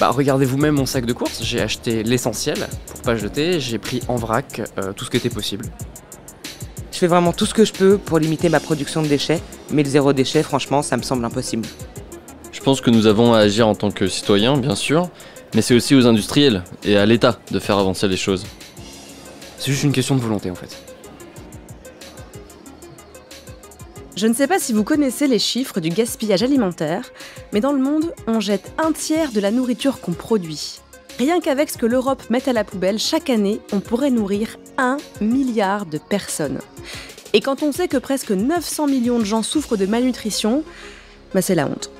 Bah regardez vous-même mon sac de course, j'ai acheté l'essentiel pour pas jeter, j'ai pris en vrac euh, tout ce qui était possible. Je fais vraiment tout ce que je peux pour limiter ma production de déchets, mais le zéro déchet, franchement, ça me semble impossible. Je pense que nous avons à agir en tant que citoyens, bien sûr, mais c'est aussi aux industriels et à l'État de faire avancer les choses. C'est juste une question de volonté en fait. Je ne sais pas si vous connaissez les chiffres du gaspillage alimentaire, mais dans le monde, on jette un tiers de la nourriture qu'on produit. Rien qu'avec ce que l'Europe met à la poubelle, chaque année, on pourrait nourrir un milliard de personnes. Et quand on sait que presque 900 millions de gens souffrent de malnutrition, bah c'est la honte.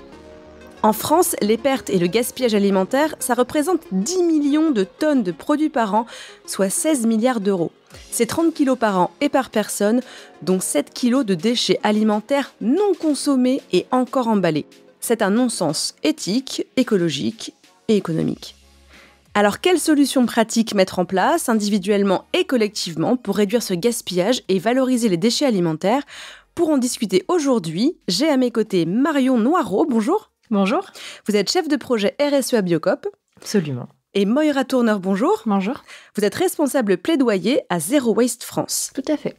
En France, les pertes et le gaspillage alimentaire, ça représente 10 millions de tonnes de produits par an, soit 16 milliards d'euros. C'est 30 kilos par an et par personne, dont 7 kilos de déchets alimentaires non consommés et encore emballés. C'est un non-sens éthique, écologique et économique. Alors, quelles solutions pratiques mettre en place, individuellement et collectivement, pour réduire ce gaspillage et valoriser les déchets alimentaires? Pour en discuter aujourd'hui, j'ai à mes côtés Marion Noireau. Bonjour. Bonjour. Vous êtes chef de projet RSE à Biocop. Absolument. Et Moira Tourner, bonjour. Bonjour. Vous êtes responsable plaidoyer à Zero Waste France. Tout à fait.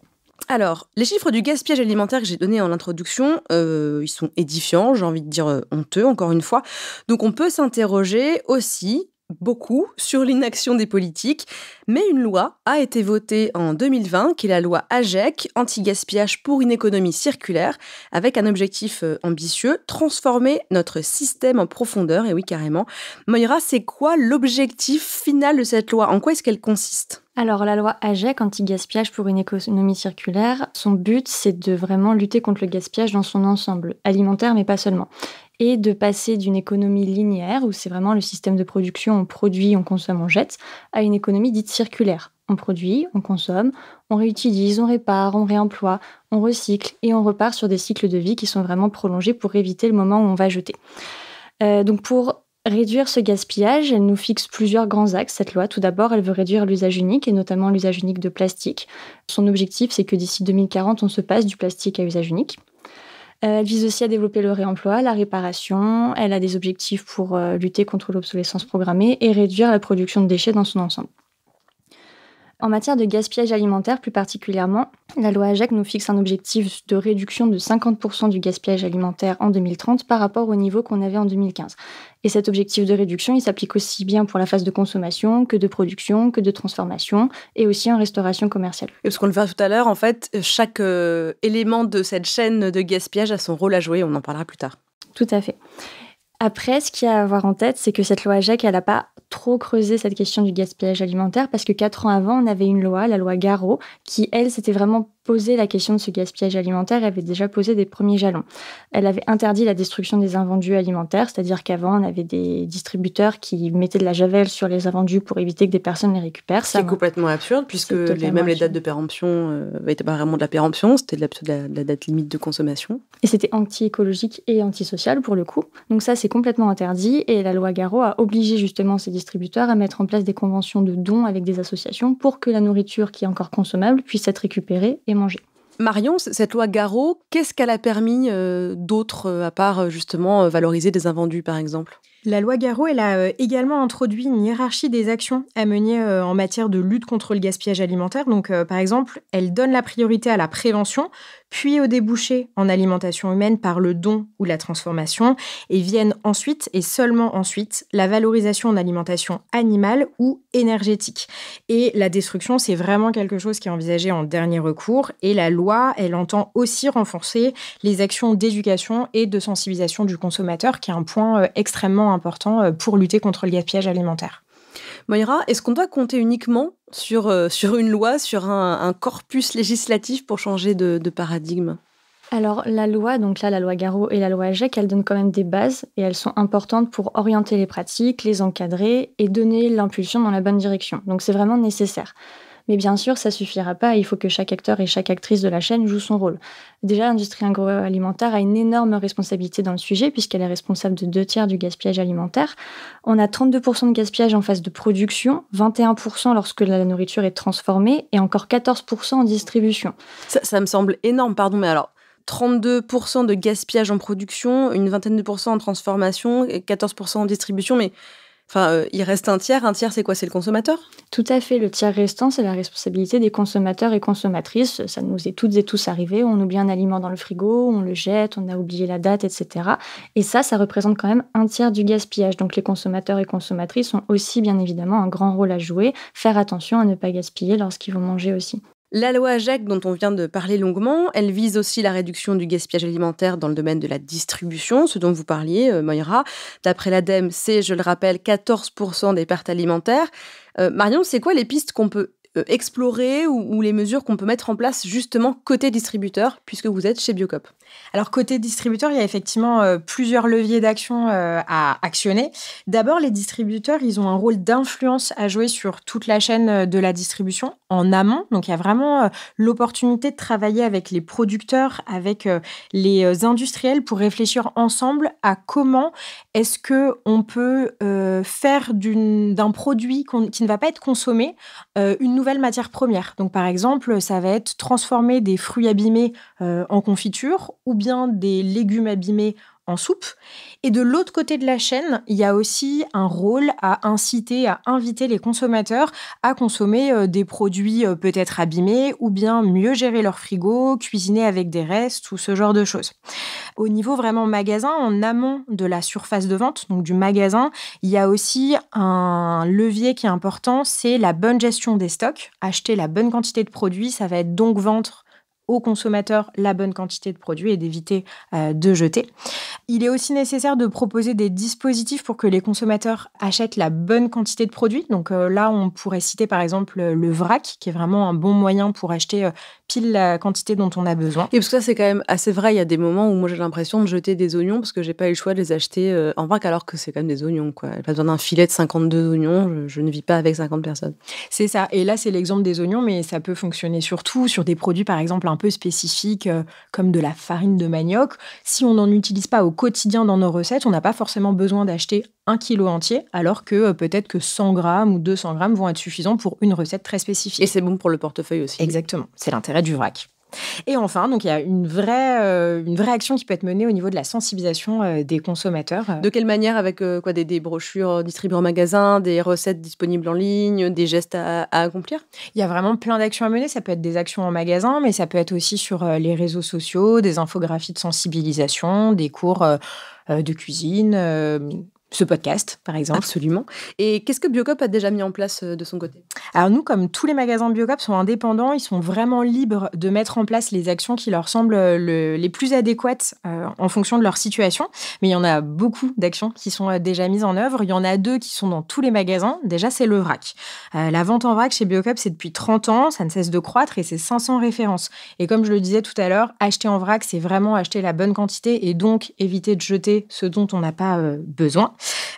Alors, les chiffres du gaspillage alimentaire que j'ai donnés en introduction, euh, ils sont édifiants, j'ai envie de dire euh, honteux, encore une fois. Donc on peut s'interroger aussi beaucoup sur l'inaction des politiques, mais une loi a été votée en 2020, qui est la loi AGEC, anti-gaspillage pour une économie circulaire, avec un objectif euh, ambitieux, transformer notre système en profondeur, et oui carrément. Moira, c'est quoi l'objectif final de cette loi? En quoi est-ce qu'elle consiste? Alors la loi AGEC, anti-gaspillage pour une économie circulaire, son but c'est de vraiment lutter contre le gaspillage dans son ensemble, alimentaire mais pas seulement et de passer d'une économie linéaire, où c'est vraiment le système de production, on produit, on consomme, on jette, à une économie dite circulaire. On produit, on consomme, on réutilise, on répare, on réemploie, on recycle et on repart sur des cycles de vie qui sont vraiment prolongés pour éviter le moment où on va jeter. Euh, donc pour réduire ce gaspillage, elle nous fixe plusieurs grands axes, cette loi. Tout d'abord, elle veut réduire l'usage unique et notamment l'usage unique de plastique. Son objectif, c'est que d'ici 2040, on se passe du plastique à usage unique. Euh, elle vise aussi à développer le réemploi, la réparation. Elle a des objectifs pour euh, lutter contre l'obsolescence programmée et réduire la production de déchets dans son ensemble. En matière de gaspillage alimentaire plus particulièrement, la loi AGEC nous fixe un objectif de réduction de 50% du gaspillage alimentaire en 2030 par rapport au niveau qu'on avait en 2015. Et cet objectif de réduction, il s'applique aussi bien pour la phase de consommation que de production, que de transformation et aussi en restauration commerciale. Et parce qu'on le voit tout à l'heure, en fait, chaque euh, élément de cette chaîne de gaspillage a son rôle à jouer, on en parlera plus tard. Tout à fait. Après, ce qu'il y a à avoir en tête, c'est que cette loi AGEC, elle n'a pas trop creusé cette question du gaspillage alimentaire parce que quatre ans avant, on avait une loi, la loi Garot, qui, elle, s'était vraiment posé la question de ce gaspillage alimentaire et avait déjà posé des premiers jalons. Elle avait interdit la destruction des invendus alimentaires, c'est-à-dire qu'avant, on avait des distributeurs qui mettaient de la javel sur les invendus pour éviter que des personnes les récupèrent. C'est complètement absurde puisque les, même les dates de péremption n'étaient euh, pas vraiment de la péremption, c'était de, de, la date limite de consommation. Et c'était anti-écologique et antisocial pour le coup. Donc ça, c'est complètement interdit et la loi Garot a obligé justement ces distributeurs à mettre en place des conventions de dons avec des associations pour que la nourriture qui est encore consommable puisse être récupérée et mangée. Marion, cette loi Garot, qu'est-ce qu'elle a permis euh, d'autre, euh, à part euh, justement valoriser des invendus, par exemple? La loi Garot, elle a également introduit une hiérarchie des actions à mener en matière de lutte contre le gaspillage alimentaire. Donc, par exemple, elle donne la priorité à la prévention, puis au débouché en alimentation humaine par le don ou la transformation, et viennent ensuite, et seulement ensuite, la valorisation en alimentation animale ou énergétique. Et la destruction, c'est vraiment quelque chose qui est envisagé en dernier recours, et la loi, elle entend aussi renforcer les actions d'éducation et de sensibilisation du consommateur, qui est un point euh, extrêmement important euh, pour lutter contre le gaspillage alimentaire. Moira, est-ce qu'on doit compter uniquement sur, euh, sur une loi, sur un, corpus législatif pour changer de, paradigme? Alors la loi, donc là la loi Garot et la loi AGEC, elles donnent quand même des bases et elles sont importantes pour orienter les pratiques, les encadrer et donner l'impulsion dans la bonne direction. Donc c'est vraiment nécessaire. Mais bien sûr, ça suffira pas. Il faut que chaque acteur et chaque actrice de la chaîne joue son rôle. Déjà, l'industrie agroalimentaire a une énorme responsabilité dans le sujet puisqu'elle est responsable de deux tiers du gaspillage alimentaire. On a 32% de gaspillage en phase de production, 21% lorsque la nourriture est transformée et encore 14% en distribution. Ça, me semble énorme, pardon, mais alors 32% de gaspillage en production, une vingtaine de pourcents en transformation et 14% en distribution, mais Enfin, euh, il reste un tiers. Un tiers, c'est quoi? C'est le consommateur? Tout à fait. Le tiers restant, c'est la responsabilité des consommateurs et consommatrices. Ça nous est toutes et tous arrivé. On oublie un aliment dans le frigo, on le jette, on a oublié la date, etc. Et ça, ça représente quand même un tiers du gaspillage. Donc les consommateurs et consommatrices ont aussi, bien évidemment, un grand rôle à jouer. Faire attention à ne pas gaspiller lorsqu'ils vont manger aussi. La loi AGEC, dont on vient de parler longuement, elle vise aussi la réduction du gaspillage alimentaire dans le domaine de la distribution, ce dont vous parliez, euh, Moira. D'après l'ADEME, c'est, je le rappelle, 14% des pertes alimentaires. Euh, Marion, c'est quoi les pistes qu'on peut explorer ou, les mesures qu'on peut mettre en place justement côté distributeur, puisque vous êtes chez Biocop Alors côté distributeur, il y a effectivement euh, plusieurs leviers d'action euh, à actionner. D'abord, les distributeurs, ils ont un rôle d'influence à jouer sur toute la chaîne de la distribution en amont. Donc il y a vraiment l'opportunité de travailler avec les producteurs, avec les industriels pour réfléchir ensemble à comment est-ce que on peut faire d'un produit qui ne va pas être consommé une nouvelle matière première. Donc, par exemple, ça va être transformer des fruits abîmés euh, en confiture ou bien des légumes abîmés en soupe. Et de l'autre côté de la chaîne, il y a aussi un rôle à inciter, à inviter les consommateurs à consommer euh, des produits euh, peut-être abîmés ou bien mieux gérer leur frigo, cuisiner avec des restes ou ce genre de choses. Au niveau vraiment magasin, en amont de la surface de vente, donc du magasin, il y a aussi un levier qui est important, c'est la bonne gestion des stocks. Acheter la bonne quantité de produits, ça va être donc vendre aux consommateurs la bonne quantité de produits et d'éviter euh, de jeter. Il est aussi nécessaire de proposer des dispositifs pour que les consommateurs achètent la bonne quantité de produits. Donc euh, là, on pourrait citer par exemple le vrac, qui est vraiment un bon moyen pour acheter euh, pile la quantité dont on a besoin. Et parce que ça, c'est quand même assez vrai. Il y a des moments où moi j'ai l'impression de jeter des oignons parce que j'ai pas eu le choix de les acheter en vrac alors que c'est quand même des oignons. Quoi. Pas besoin d'un filet de 52 oignons. Je, ne vis pas avec 50 personnes. C'est ça. Et là, c'est l'exemple des oignons, mais ça peut fonctionner surtout sur des produits, par exemple, un peu spécifiques euh, comme de la farine de manioc. Si on n'en utilise pas au quotidien dans nos recettes, on n'a pas forcément besoin d'acheter un kilo entier, alors que euh, peut-être que 100 grammes ou 200 grammes vont être suffisants pour une recette très spécifique. Et c'est bon pour le portefeuille aussi. Exactement, c'est l'intérêt du vrac. Et enfin, donc il y a une vraie, euh, une vraie action qui peut être menée au niveau de la sensibilisation euh, des consommateurs. De quelle manière Avec euh, quoi des, brochures distribuées en magasin, des recettes disponibles en ligne, des gestes à, à accomplir? Il y a vraiment plein d'actions à mener. Ça peut être des actions en magasin, mais ça peut être aussi sur les réseaux sociaux, des infographies de sensibilisation, des cours de cuisine ce podcast, par exemple. Absolument. Et qu'est-ce que Biocop a déjà mis en place euh, de son côté? Alors nous, comme tous les magasins Biocop sont indépendants, ils sont vraiment libres de mettre en place les actions qui leur semblent les plus adéquates euh, en fonction de leur situation. Mais il y en a beaucoup d'actions qui sont euh, déjà mises en œuvre. Il y en a deux qui sont dans tous les magasins. Déjà, c'est le vrac. la vente en vrac chez Biocop, c'est depuis 30 ans, ça ne cesse de croître et c'est 500 références. Et comme je le disais tout à l'heure, acheter en vrac, c'est vraiment acheter la bonne quantité et donc éviter de jeter ce dont on n'a pas besoin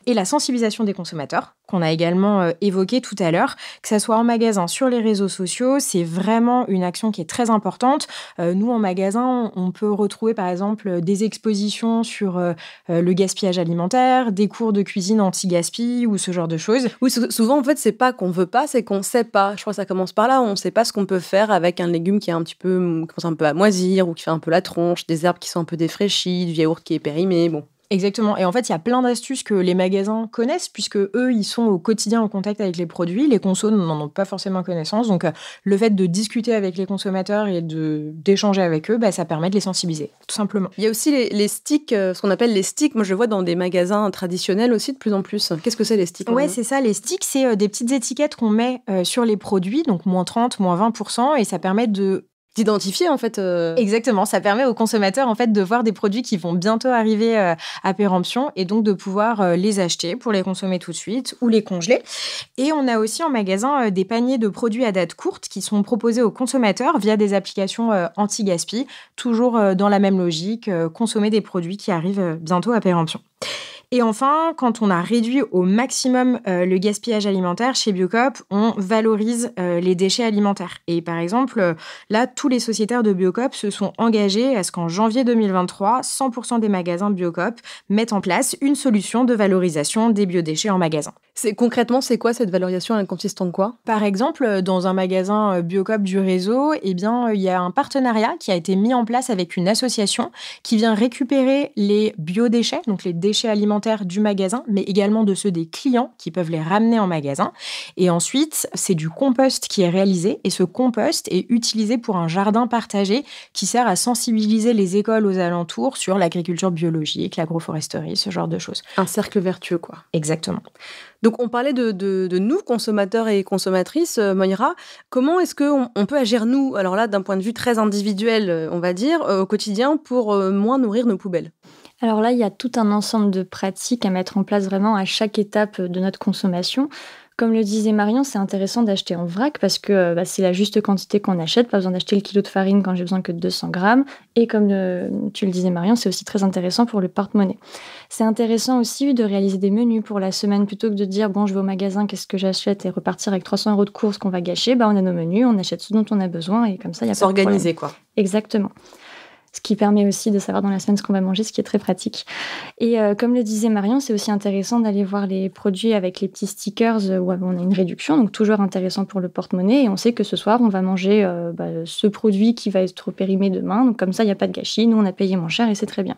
et la sensibilisation des consommateurs qu'on a également euh, évoqué tout à l'heure, que ce soit en magasin, sur les réseaux sociaux, c'est vraiment une action qui est très importante. Euh, nous, en magasin, on peut retrouver par exemple des expositions sur euh, le gaspillage alimentaire, des cours de cuisine anti-gaspi ou ce genre de choses. Oui, souvent en fait, c'est pas qu'on veut pas, c'est qu'on sait pas. Je crois que ça commence par là. On sait pas ce qu'on peut faire avec un légume qui est un petit peu, commence un peu à moisir ou qui fait un peu la tronche, des herbes qui sont un peu défraîchies, du yaourt qui est périmé. Bon, Exactement. Et en fait, il y a plein d'astuces que les magasins connaissent, puisque eux, ils sont au quotidien en contact avec les produits. Les consos n'en ont pas forcément connaissance. Donc, euh, le fait de discuter avec les consommateurs et d'échanger avec eux, bah, ça permet de les sensibiliser, tout simplement. Il y a aussi les, sticks, euh, ce qu'on appelle les sticks. Moi, je vois dans des magasins traditionnels aussi de plus en plus. Qu'est-ce que c'est les sticks Ouais, c'est ça. Les sticks, c'est euh, des petites étiquettes qu'on met sur les produits, donc moins 30, moins 20%, et ça permet de d'identifier en fait. Euh. Exactement, ça permet aux consommateurs en fait de voir des produits qui vont bientôt arriver euh, à péremption et donc de pouvoir euh, les acheter pour les consommer tout de suite ou les congeler. Et on a aussi en magasin des paniers de produits à date courte qui sont proposés aux consommateurs via des applications anti-gaspi, toujours dans la même logique, consommer des produits qui arrivent bientôt à péremption. Et enfin, quand on a réduit au maximum euh, le gaspillage alimentaire chez Biocop, on valorise euh, les déchets alimentaires. Et par exemple, euh, là, tous les sociétaires de Biocop se sont engagés à ce qu'en janvier 2023, 100% des magasins Biocop mettent en place une solution de valorisation des biodéchets en magasin. C'est concrètement, c'est quoi cette valorisation Elle consiste en quoi? Par exemple, dans un magasin Biocop du réseau, eh bien, il y a un partenariat qui a été mis en place avec une association qui vient récupérer les biodéchets, donc les déchets alimentaires du magasin, mais également de ceux des clients qui peuvent les ramener en magasin. Et ensuite, c'est du compost qui est réalisé et ce compost est utilisé pour un jardin partagé qui sert à sensibiliser les écoles aux alentours sur l'agriculture biologique, l'agroforesterie, ce genre de choses. Un cercle vertueux, quoi. Exactement. Donc on parlait de, nous, consommateurs et consommatrices, euh, Moira. Comment est-ce qu'on on peut agir, nous, alors là, d'un point de vue très individuel, euh, on va dire, euh, au quotidien, pour moins nourrir nos poubelles? Alors là, il y a tout un ensemble de pratiques à mettre en place vraiment à chaque étape de notre consommation. Comme le disait Marion, c'est intéressant d'acheter en vrac parce que bah, c'est la juste quantité qu'on achète, pas besoin d'acheter le kilo de farine quand j'ai besoin que de 200 grammes. Et comme euh, tu le disais Marion, c'est aussi très intéressant pour le porte-monnaie. C'est intéressant aussi de réaliser des menus pour la semaine plutôt que de dire bon je vais au magasin, qu'est-ce que j'achète et repartir avec 300 euros de courses qu'on va gâcher. Bah, on a nos menus, on achète ce dont on a besoin et comme ça il y a pas S'organiser quoi. Exactement ce qui permet aussi de savoir dans la semaine ce qu'on va manger, ce qui est très pratique. Et euh, comme le disait Marion, c'est aussi intéressant d'aller voir les produits avec les petits stickers euh, où on a une réduction, donc toujours intéressant pour le porte-monnaie. Et on sait que ce soir, on va manger euh, bah, ce produit qui va être périmé demain, donc comme ça, il n'y a pas de gâchis. Nous, on a payé moins cher et c'est très bien.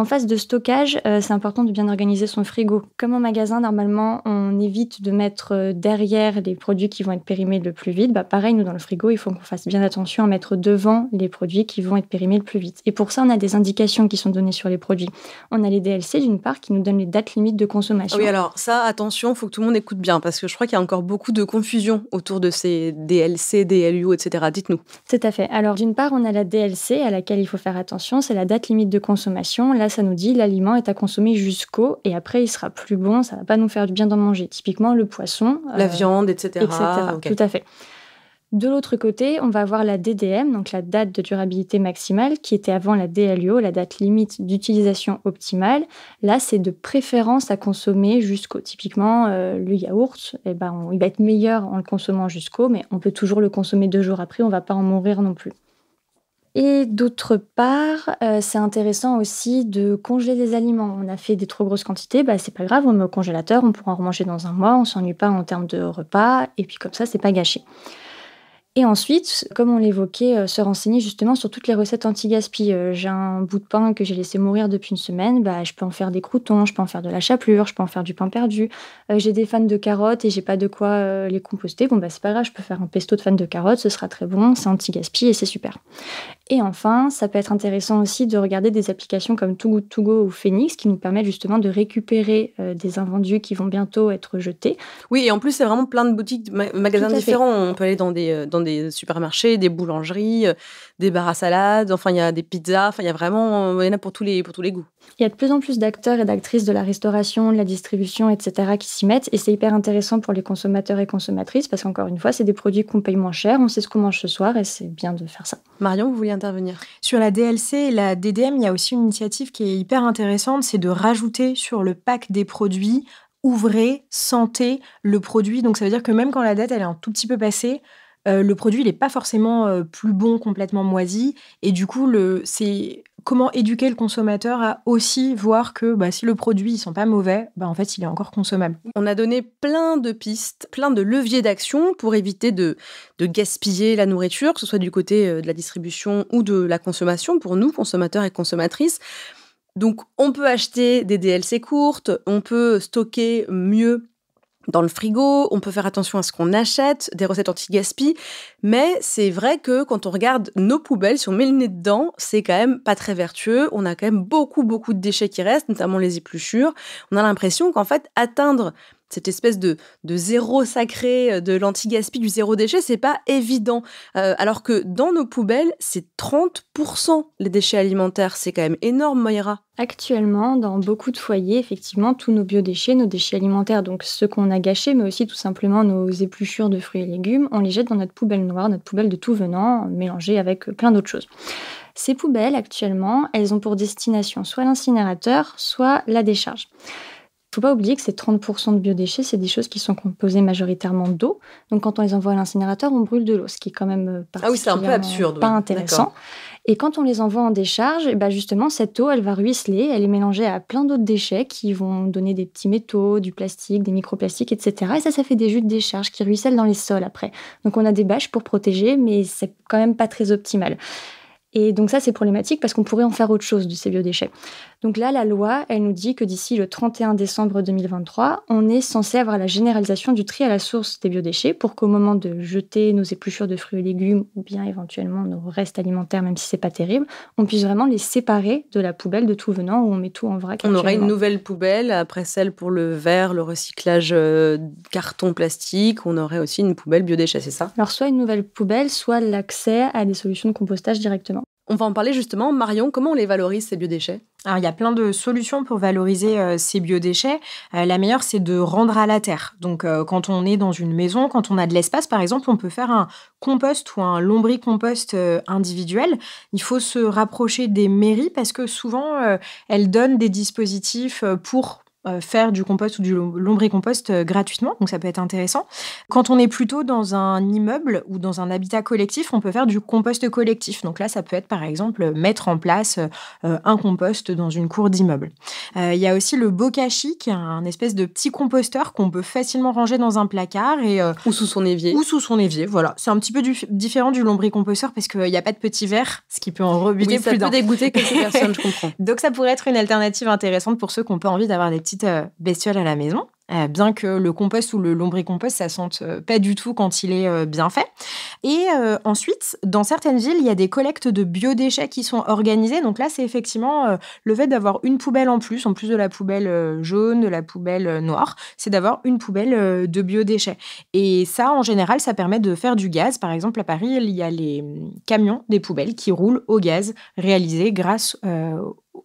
En phase de stockage, euh, c'est important de bien organiser son frigo. Comme en magasin, normalement, on évite de mettre euh, derrière les produits qui vont être périmés le plus vite. Bah, pareil, nous, dans le frigo, il faut qu'on fasse bien attention à mettre devant les produits qui vont être périmés le plus vite. Et pour ça, on a des indications qui sont données sur les produits. On a les DLC, d'une part, qui nous donnent les dates limites de consommation. Oui, alors ça, attention, il faut que tout le monde écoute bien, parce que je crois qu'il y a encore beaucoup de confusion autour de ces DLC, DLU, etc. Dites-nous. Tout à fait. Alors, d'une part, on a la DLC à laquelle il faut faire attention, c'est la date limite de consommation là, ça nous dit l'aliment est à consommer jusqu'au et après il sera plus bon, ça va pas nous faire du bien d'en manger. Typiquement le poisson, la euh, viande, etc. Tout à fait. De l'autre côté, on va avoir la DDM, donc la date de durabilité maximale, qui était avant la DLUO, la date limite d'utilisation optimale. Là, c'est de préférence à consommer jusqu'au. Typiquement, euh, le yaourt, eh ben, il va être meilleur en le consommant jusqu'au, mais on peut toujours le consommer deux jours après, on va pas en mourir non plus. Et d'autre part, euh, c'est intéressant aussi de congeler des aliments. On a fait des trop grosses quantités, bah, c'est pas grave, on met au congélateur, on pourra en remanger dans un mois, on s'ennuie pas en termes de repas, et puis comme ça, c'est pas gâché. Et ensuite, comme on l'évoquait, euh, se renseigner justement sur toutes les recettes anti-gaspi. Euh, j'ai un bout de pain que j'ai laissé mourir depuis une semaine, bah, je peux en faire des croutons, je peux en faire de la chapelure, je peux en faire du pain perdu. J'ai des fans de carottes et j'ai pas de quoi les composter. Bon, bah, c'est pas grave, je peux faire un pesto de fans de carottes, ce sera très bon, c'est anti-gaspi et c'est super. Et enfin, ça peut être intéressant aussi de regarder des applications comme Too Good To Go ou Phoenix qui nous permettent justement de récupérer des invendus qui vont bientôt être jetés. Oui, et en plus, c'est vraiment plein de boutiques, magasins différents. On peut aller dans des, dans des supermarchés, des boulangeries, euh, des bars à salade, enfin il y a des pizzas, enfin il y a vraiment, il y en a pour tous les, pour tous les goûts. Il y a de plus en plus d'acteurs et d'actrices de la restauration, de la distribution, etc. qui s'y mettent et c'est hyper intéressant pour les consommateurs et consommatrices parce qu'encore une fois, c'est des produits qu'on paye moins cher, on sait ce qu'on mange ce soir et c'est bien de faire ça. Marion, vous vouliez Sur la DLC la DDM, il y a aussi une initiative qui est hyper intéressante, c'est de rajouter sur le pack des produits ouvrez, sentez le produit. Donc ça veut dire que même quand la date elle est un tout petit peu passée, euh, le produit n'est pas forcément euh, plus bon, complètement moisi. Et du coup, c'est comment éduquer le consommateur à aussi voir que bah, si le produit ne sent pas mauvais, bah, en fait, il est encore consommable. On a donné plein de pistes, plein de leviers d'action pour éviter de, gaspiller la nourriture, que ce soit du côté euh, de la distribution ou de la consommation, pour nous, consommateurs et consommatrices. Donc, on peut acheter des DLC courtes, on peut stocker mieux dans le frigo, on peut faire attention à ce qu'on achète, des recettes anti-gaspi, mais c'est vrai que quand on regarde nos poubelles, si on met le nez dedans, c'est quand même pas très vertueux, on a quand même beaucoup beaucoup de déchets qui restent, notamment les épluchures. On a l'impression qu'en fait atteindre cette espèce de, zéro sacré, euh, de l'anti-gaspi, du zéro déchet, c'est pas évident. Euh, alors que dans nos poubelles, c'est 30% les déchets alimentaires. C'est quand même énorme, Moira. Actuellement, dans beaucoup de foyers, effectivement, tous nos biodéchets, nos déchets alimentaires, donc ceux qu'on a gâchés, mais aussi tout simplement nos épluchures de fruits et légumes, on les jette dans notre poubelle noire, notre poubelle de tout venant, mélangée avec plein d'autres choses. Ces poubelles, actuellement, elles ont pour destination soit l'incinérateur, soit la décharge faut pas oublier que ces 30% de biodéchets, c'est des choses qui sont composées majoritairement d'eau. Donc quand on les envoie à l'incinérateur, on brûle de l'eau, ce qui est quand même particulièrement euh, ah oui, c'est un peu absurde, pas intéressant. Et quand on les envoie en décharge, et bah justement, cette eau, elle va ruisseler, elle est mélangée à plein d'autres déchets qui vont donner des petits métaux, du plastique, des microplastiques, etc. Et ça, ça fait des jus de décharge qui ruissellent dans les sols après. Donc on a des bâches pour protéger, mais c'est quand même pas très optimal. Et donc ça, c'est problématique parce qu'on pourrait en faire autre chose de ces biodéchets. Donc là, la loi, elle nous dit que d'ici le 31 décembre 2023, on est censé avoir la généralisation du tri à la source des biodéchets pour qu'au moment de jeter nos épluchures de fruits et légumes ou bien éventuellement nos restes alimentaires, même si c'est pas terrible, on puisse vraiment les séparer de la poubelle de tout venant où on met tout en vrac. On aurait une nouvelle poubelle après celle pour le verre, le recyclage euh, carton, plastique. On aurait aussi une poubelle biodéchets, c'est ça? Alors soit une nouvelle poubelle, soit l'accès à des solutions de compostage directement. On va en parler justement. Marion, comment on les valorise ces biodéchets? Il y a plein de solutions pour valoriser euh, ces biodéchets. Euh, la meilleure, c'est de rendre à la terre. Donc, euh, quand on est dans une maison, quand on a de l'espace, par exemple, on peut faire un compost ou un lombricompost individuel. Il faut se rapprocher des mairies parce que souvent, elles donnent des dispositifs pour faire du compost ou du lombricompost euh, gratuitement, donc ça peut être intéressant. Quand on est plutôt dans un immeuble ou dans un habitat collectif, on peut faire du compost collectif. Donc là, ça peut être par exemple mettre en place euh, un compost dans une cour d'immeuble. Il y a aussi le bokashi, qui est un espèce de petit composteur qu'on peut facilement ranger dans un placard et ou sous son évier. Ou sous son évier, voilà. C'est un petit peu différent du lombricomposteur parce qu'il n'y a pas de petits verres, ce qui peut en rebuter oui, ça peut dégoûter quelques personnes, je comprends. Donc ça pourrait être une alternative intéressante pour ceux qui n'ont pas envie d'avoir des petits petite euh, bestiole à la maison. Euh, bien que le compost ou le lombricompost, ça sente euh, pas du tout quand il est bien fait. Et ensuite, dans certaines villes, il y a des collectes de biodéchets qui sont organisées. Donc là, c'est effectivement le fait d'avoir une poubelle en plus, en plus de la poubelle jaune, de la poubelle noire, c'est d'avoir une poubelle de biodéchets. Et ça, en général, ça permet de faire du gaz. Par exemple, à Paris, il y a les hum, camions des poubelles qui roulent au gaz réalisé grâce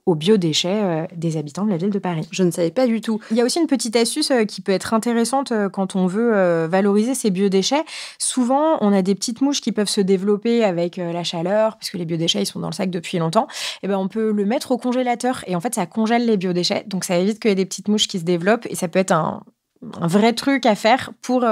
aux biodéchets euh, des habitants de la ville de Paris. Je ne savais pas du tout. Il y a aussi une petite astuce euh, qui peut être intéressante euh, quand on veut valoriser ces biodéchets. Souvent, on a des petites mouches qui peuvent se développer avec la chaleur, puisque les biodéchets ils sont dans le sac depuis longtemps. Et eh ben on peut le mettre au congélateur et en fait ça congèle les biodéchets, donc ça évite qu'il y ait des petites mouches qui se développent et ça peut être un, vrai truc à faire pour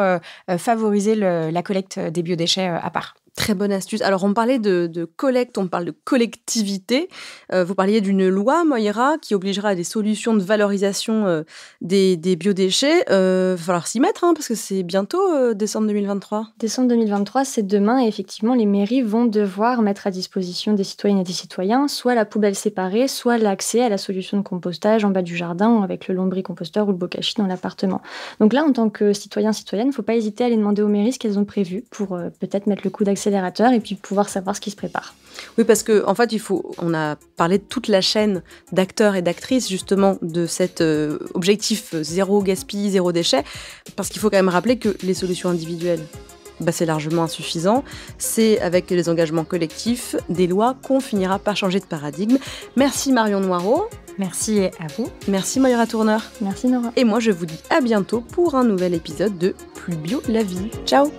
favoriser la collecte des biodéchets à part. Très bonne astuce. Alors, on parlait de, collecte, on parle de collectivité. Euh, vous parliez d'une loi, Moira, qui obligera à des solutions de valorisation euh, des, biodéchets. Il euh, va falloir s'y mettre, hein, parce que c'est bientôt décembre 2023. Décembre 2023, c'est demain, et effectivement, les mairies vont devoir mettre à disposition des citoyennes et des citoyens soit la poubelle séparée, soit l'accès à la solution de compostage en bas du jardin, avec le lombricomposteur ou le bokashi dans l'appartement. Donc là, en tant que citoyen, citoyenne, il ne faut pas hésiter à aller demander aux mairies ce qu'elles ont prévu pour peut-être mettre le coup d'accès et puis pouvoir savoir ce qui se prépare. Oui, parce qu'en en fait, il faut, on a parlé de toute la chaîne d'acteurs et d'actrices justement de cet euh, objectif zéro gaspille, zéro déchet, parce qu'il faut quand même rappeler que les solutions individuelles, bah, c'est largement insuffisant. C'est avec les engagements collectifs, des lois qu'on finira par changer de paradigme. Merci Marion Noireau. Merci à vous. Merci Moira Tourneur. Merci Nora. Et moi je vous dis à bientôt pour un nouvel épisode de Plus bio la vie. Ciao